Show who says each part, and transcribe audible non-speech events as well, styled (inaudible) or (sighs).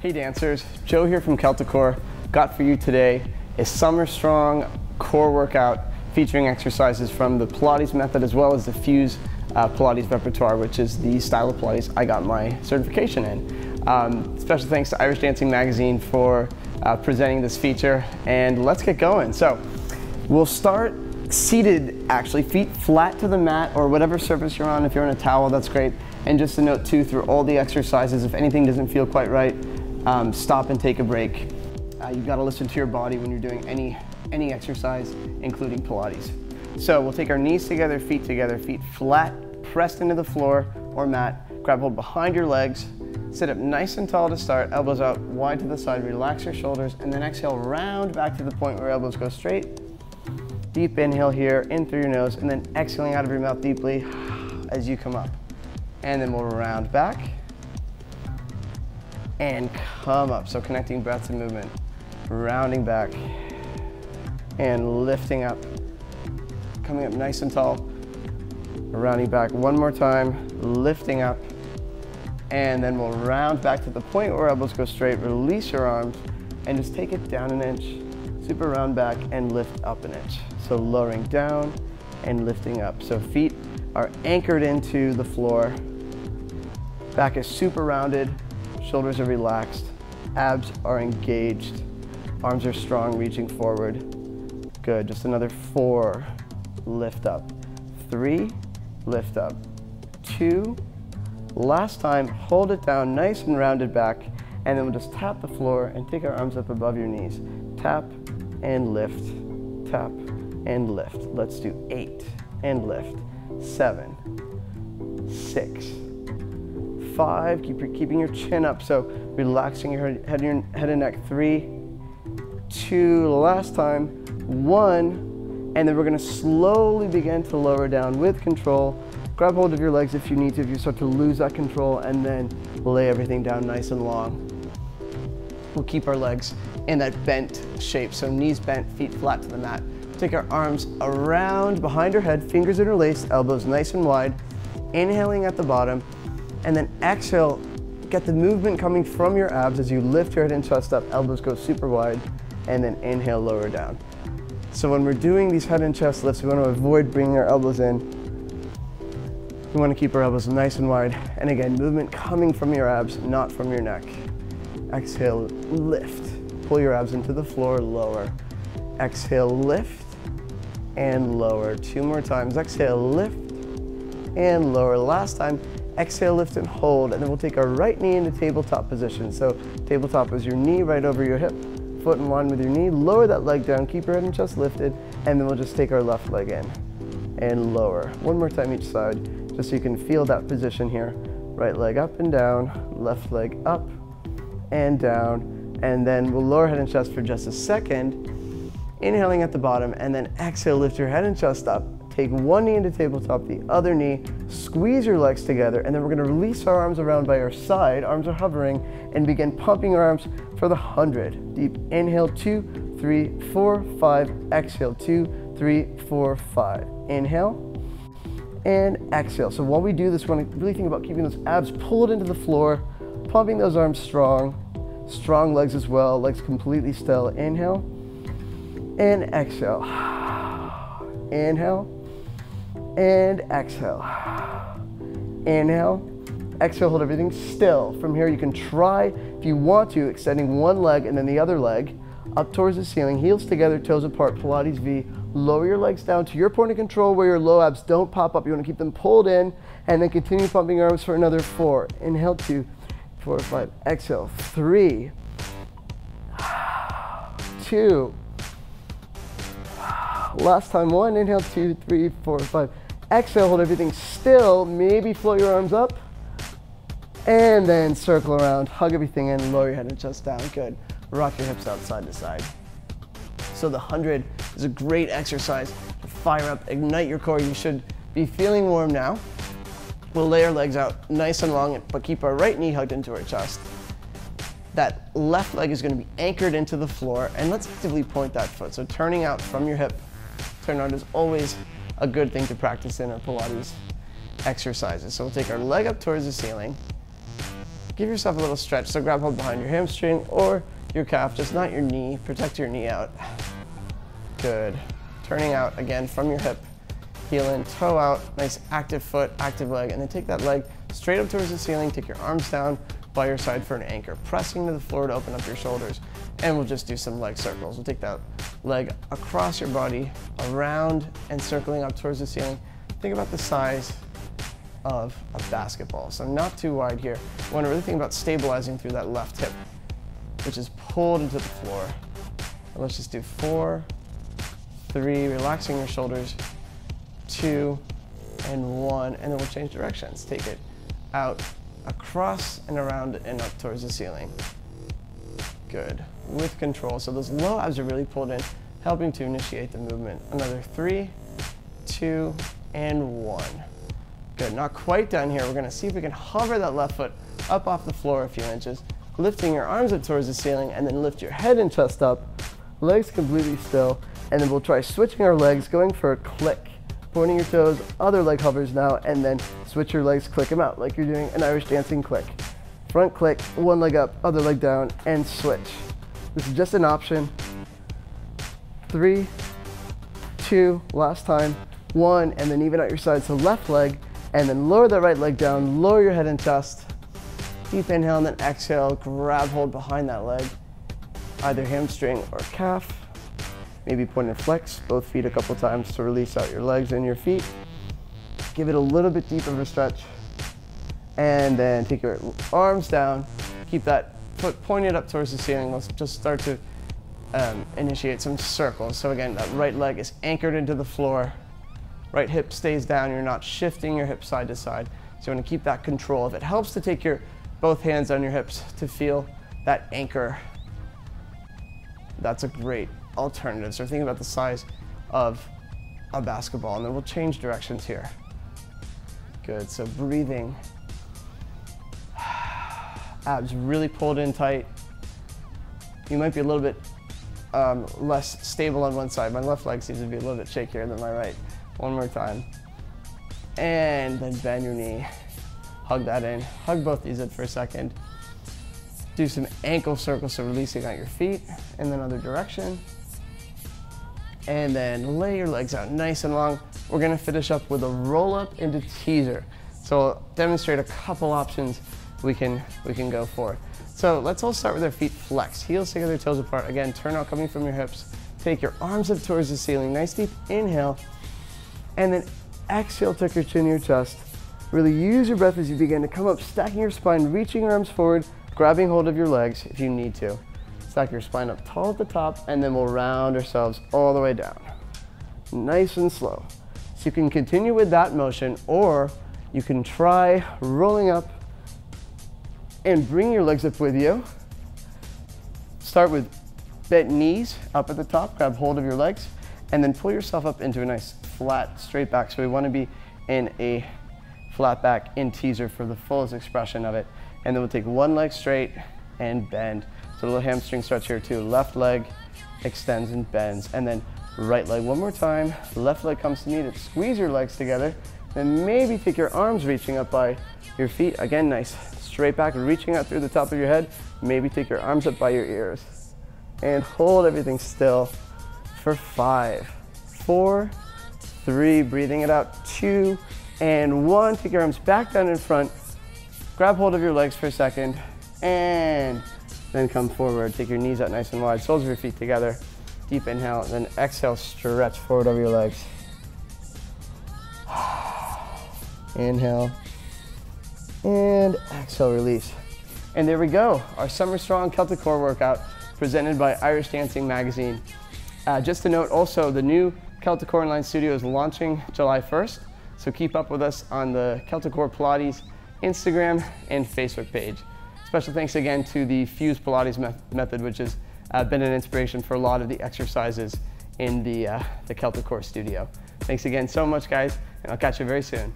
Speaker 1: Hey dancers, Joe here from Celticore. Got for you today a summer strong core workout featuring exercises from the Pilates method as well as the Fuse uh, Pilates repertoire, which is the style of Pilates I got my certification in. Um, special thanks to Irish Dancing Magazine for uh, presenting this feature and let's get going. So we'll start seated actually, feet flat to the mat or whatever surface you're on. If you're on a towel, that's great. And just a note too, through all the exercises, if anything doesn't feel quite right, um, stop and take a break. Uh, you've got to listen to your body when you're doing any, any exercise, including Pilates. So we'll take our knees together, feet together, feet flat, pressed into the floor or mat. Grab hold behind your legs. Sit up nice and tall to start, elbows out wide to the side, relax your shoulders, and then exhale, round back to the point where elbows go straight. Deep inhale here, in through your nose, and then exhaling out of your mouth deeply as you come up. And then we'll round back and come up. So connecting breaths and movement, rounding back and lifting up, coming up nice and tall, rounding back one more time, lifting up, and then we'll round back to the point where elbows go straight, release your arms, and just take it down an inch, super round back and lift up an inch. So lowering down and lifting up. So feet are anchored into the floor, back is super rounded, Shoulders are relaxed. Abs are engaged. Arms are strong, reaching forward. Good, just another four. Lift up. Three, lift up. Two, last time, hold it down nice and rounded back, and then we'll just tap the floor and take our arms up above your knees. Tap and lift, tap and lift. Let's do eight and lift. Seven, six, five, keep your, keeping your chin up. So relaxing your head, your head and neck. Three, two, last time, one, and then we're gonna slowly begin to lower down with control. Grab hold of your legs if you need to, if you start to lose that control, and then lay everything down nice and long. We'll keep our legs in that bent shape, so knees bent, feet flat to the mat. Take our arms around behind our head, fingers interlaced, elbows nice and wide. Inhaling at the bottom, and then exhale, get the movement coming from your abs as you lift your head and chest up, elbows go super wide, and then inhale, lower down. So when we're doing these head and chest lifts, we want to avoid bringing our elbows in. We want to keep our elbows nice and wide. And again, movement coming from your abs, not from your neck. Exhale, lift. Pull your abs into the floor, lower. Exhale, lift and lower. Two more times. Exhale, lift and lower. Last time, Exhale, lift and hold, and then we'll take our right knee into tabletop position. So tabletop is your knee right over your hip, foot in line with your knee. Lower that leg down, keep your head and chest lifted, and then we'll just take our left leg in and lower. One more time each side, just so you can feel that position here. Right leg up and down, left leg up and down, and then we'll lower head and chest for just a second, inhaling at the bottom, and then exhale, lift your head and chest up, Take one knee into tabletop, the other knee, squeeze your legs together, and then we're gonna release our arms around by our side, arms are hovering, and begin pumping our arms for the 100. Deep inhale, two, three, four, five. Exhale, two, three, four, five. Inhale, and exhale. So while we do this, we wanna really think about keeping those abs pulled into the floor, pumping those arms strong, strong legs as well, legs completely still. Inhale, and exhale. (sighs) Inhale, and exhale. Inhale, exhale, hold everything still. From here, you can try, if you want to, extending one leg and then the other leg up towards the ceiling, heels together, toes apart, Pilates V. Lower your legs down to your point of control where your low abs don't pop up. You want to keep them pulled in and then continue pumping your arms for another four. Inhale, two, four, five. Exhale, three, two. Last time, one. Inhale, two, three, four, five. Exhale, hold everything still. Maybe float your arms up. And then circle around, hug everything in, lower your head and chest down. Good. Rock your hips out side to side. So the 100 is a great exercise to fire up, ignite your core. You should be feeling warm now. We'll lay our legs out nice and long, but keep our right knee hugged into our chest. That left leg is gonna be anchored into the floor, and let's actively point that foot. So turning out from your hip, turn out is always a good thing to practice in our Pilates exercises. So we'll take our leg up towards the ceiling, give yourself a little stretch. So grab hold behind your hamstring or your calf, just not your knee. Protect your knee out. Good. Turning out again from your hip. Heel in, toe out, nice active foot, active leg, and then take that leg straight up towards the ceiling. Take your arms down by your side for an anchor, pressing to the floor to open up your shoulders. And we'll just do some leg circles. We'll take that leg across your body, around and circling up towards the ceiling. Think about the size of a basketball. So not too wide here. You want to really think about stabilizing through that left hip, which is pulled into the floor. And let's just do four, three, relaxing your shoulders, two, and one, and then we'll change directions. Take it out, across and around and up towards the ceiling. Good, with control. So those low abs are really pulled in, helping to initiate the movement. Another three, two, and one. Good, not quite done here. We're gonna see if we can hover that left foot up off the floor a few inches, lifting your arms up towards the ceiling, and then lift your head and chest up, legs completely still, and then we'll try switching our legs, going for a click. Pointing your toes, other leg hovers now, and then switch your legs, click them out like you're doing an Irish dancing click. Front click, one leg up, other leg down, and switch. This is just an option. Three, two, last time, one, and then even out your side. So left leg, and then lower the right leg down, lower your head and chest. Deep inhale and then exhale, grab hold behind that leg, either hamstring or calf. Maybe point and flex both feet a couple times to release out your legs and your feet. Give it a little bit deeper of a stretch. And then take your arms down. Keep that foot pointed up towards the ceiling. Let's just start to um, initiate some circles. So again, that right leg is anchored into the floor. Right hip stays down. You're not shifting your hip side to side. So you want to keep that control. If it helps to take your both hands on your hips to feel that anchor, that's a great alternative. So think about the size of a basketball, and then we'll change directions here. Good, so breathing. Abs really pulled in tight. You might be a little bit um, less stable on one side. My left leg seems to be a little bit shakier than my right. One more time. And then bend your knee. Hug that in. Hug both these in for a second. Do some ankle circles, so releasing out your feet in another direction and then lay your legs out nice and long. We're gonna finish up with a roll up into teaser. So I'll demonstrate a couple options we can, we can go for. So let's all start with our feet flexed. Heels together, toes apart. Again, turn out coming from your hips. Take your arms up towards the ceiling. Nice deep inhale. And then exhale, tuck your chin to your chest. Really use your breath as you begin to come up, stacking your spine, reaching your arms forward, grabbing hold of your legs if you need to. Stack your spine up tall at the top, and then we'll round ourselves all the way down. Nice and slow. So you can continue with that motion, or you can try rolling up and bring your legs up with you. Start with bent knees up at the top, grab hold of your legs, and then pull yourself up into a nice flat, straight back. So we want to be in a flat back in teaser for the fullest expression of it. And then we'll take one leg straight and bend. So a little hamstring stretch here too. Left leg extends and bends. And then right leg one more time. Left leg comes to meet it. Squeeze your legs together. Then maybe take your arms reaching up by your feet. Again, nice. Straight back, reaching out through the top of your head. Maybe take your arms up by your ears. And hold everything still for five, four, three, breathing it out, two, and one. Take your arms back down in front. Grab hold of your legs for a second, and then come forward, take your knees out nice and wide, soles of your feet together. Deep inhale, then exhale, stretch forward over your legs. (sighs) Inhale, and exhale, release. And there we go, our Summer Strong Celticore workout presented by Irish Dancing Magazine. Uh, just to note also, the new Celticore Online Studio is launching July 1st, so keep up with us on the Celticore Pilates Instagram and Facebook page. Special thanks again to the Fuse Pilates method, which has uh, been an inspiration for a lot of the exercises in the, uh, the Celticore studio. Thanks again so much, guys, and I'll catch you very soon.